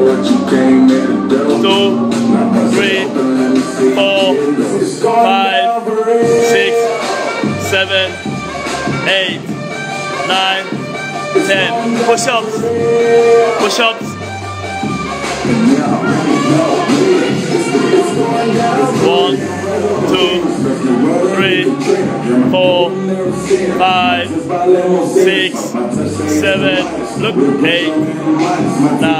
two, three, four, five, six, seven, eight, nine, ten. Push-ups. Push-ups. One, two, three, four, five, six, seven, look, eight, nine,